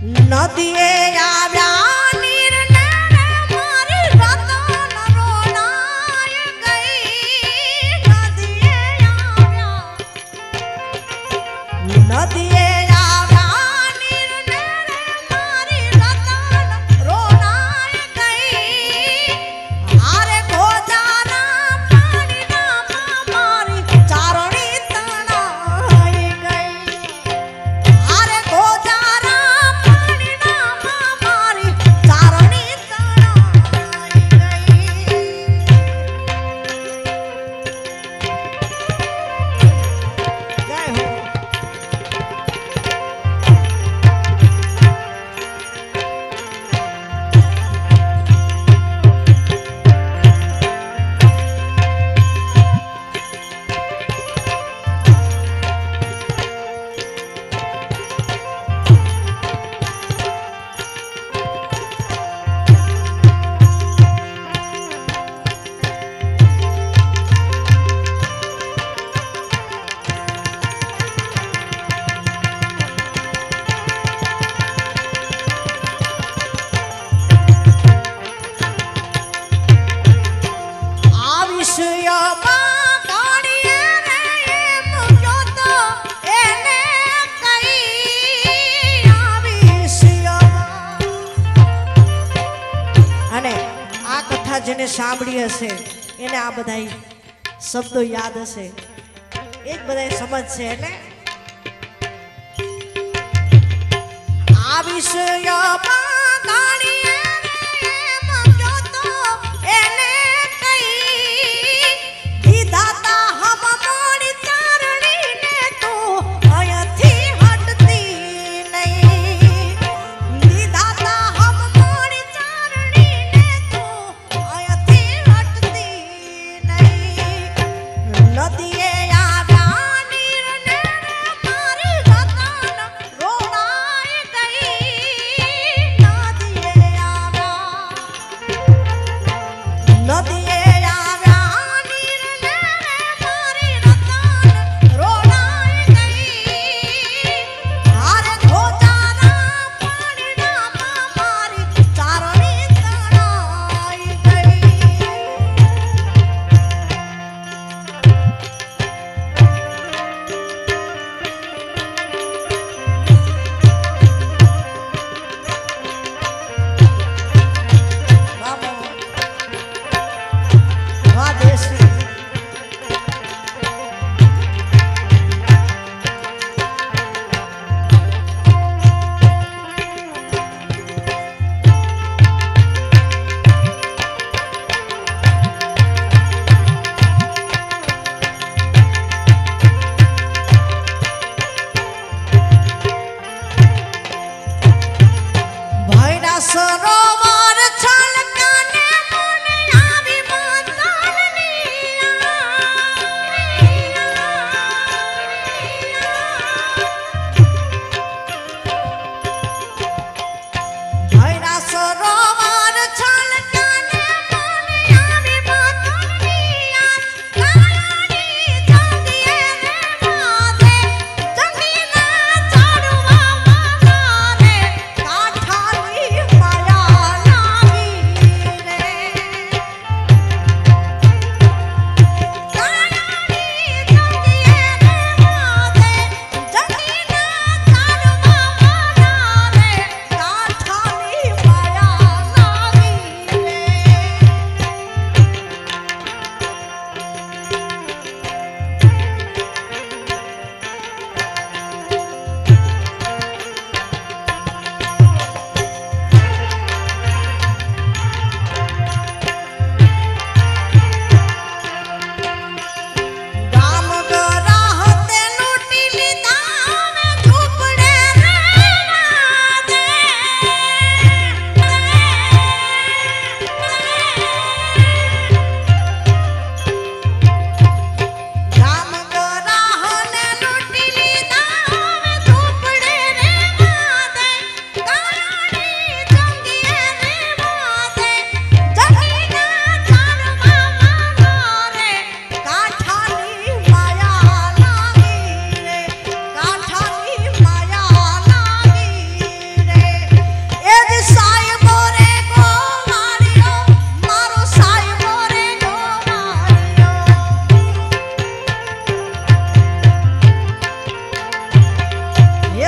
No tiene. સાંભળી હશે. એને આ બધા શબ્દો યાદ હશે. એ જ બધા સમજશે એને? આ વિષય Casserole.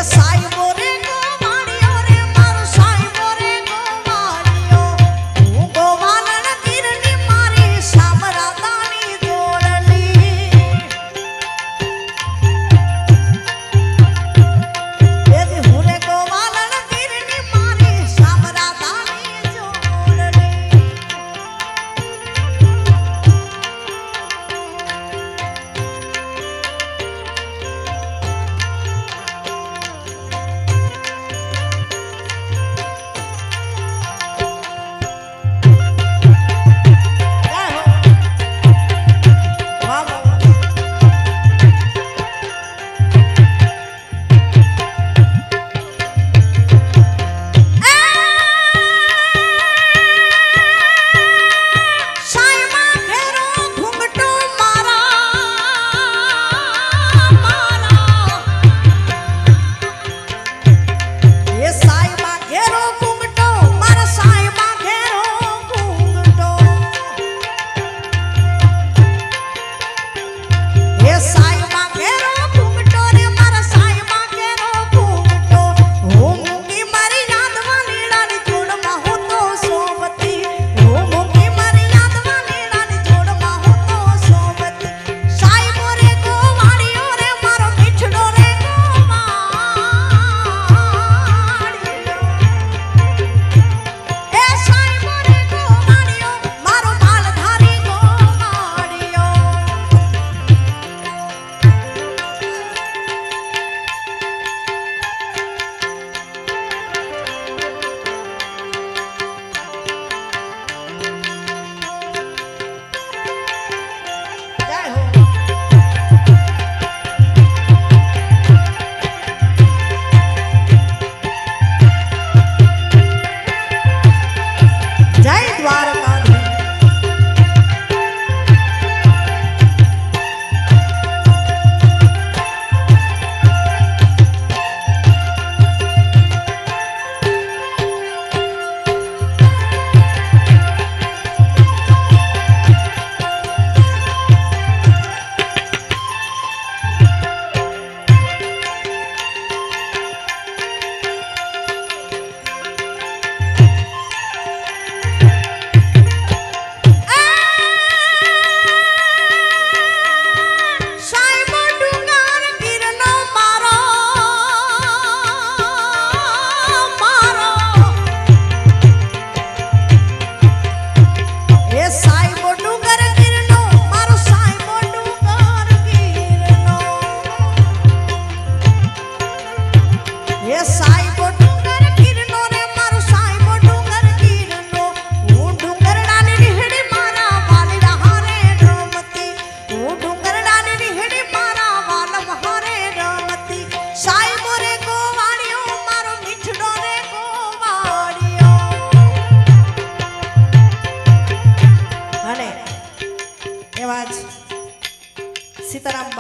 sai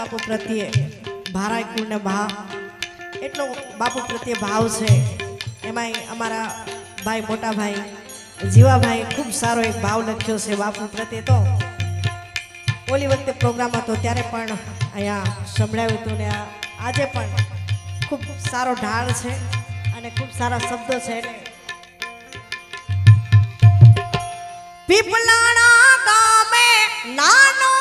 બાપુ પ્રત્યે ભારાય કુળને ભાવ. એટલો બાપુ પ્રત્યે ભાવ છે. એમાંય અમારા ભાઈ, મોટા ભાઈ જીવાભાઈ ખૂબ સારો એક ભાવ લખ્યો છે બાપુ પ્રત્યે તો. ઓલી વખતે પ્રોગ્રામ હતો ત્યારે પણ અહીંયા સંભળાવ્યું હતું ને આજે પણ ખૂબ સારો ઢાળ છે અને ખૂબ સારા શબ્દો છે એટલે પીપલાણા ગામે નાનો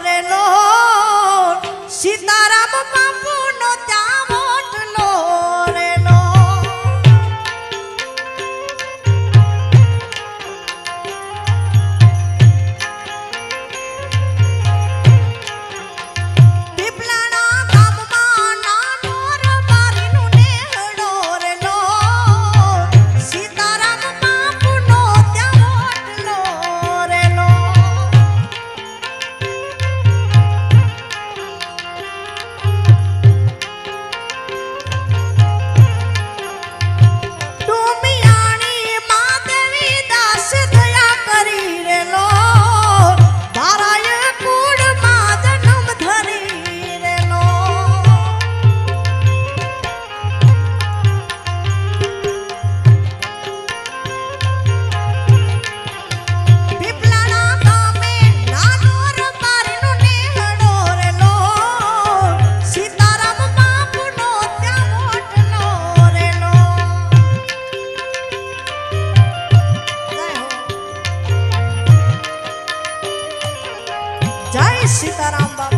নরে ন সীতারাম বাপু જય સીતારામ બાપા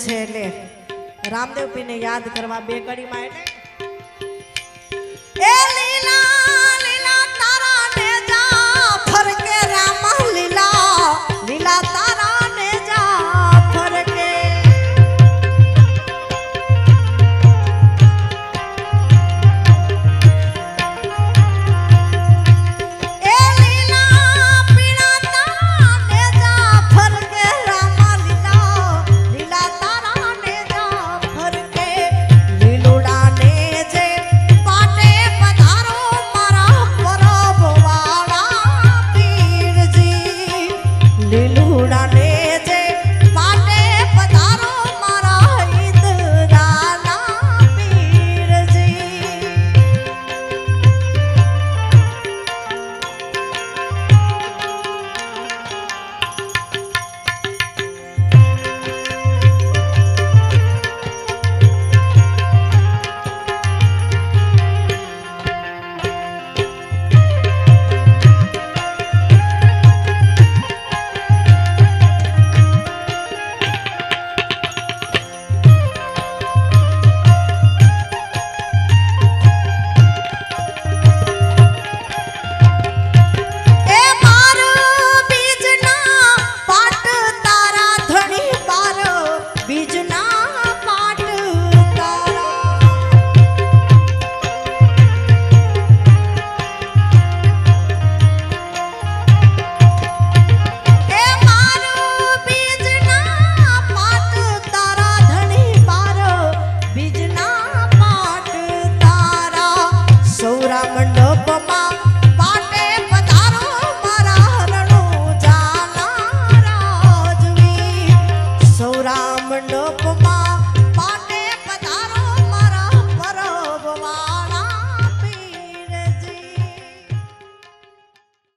છે એટલે રામદેવ પીરને યાદ કરવા બે કડીમાં એટલે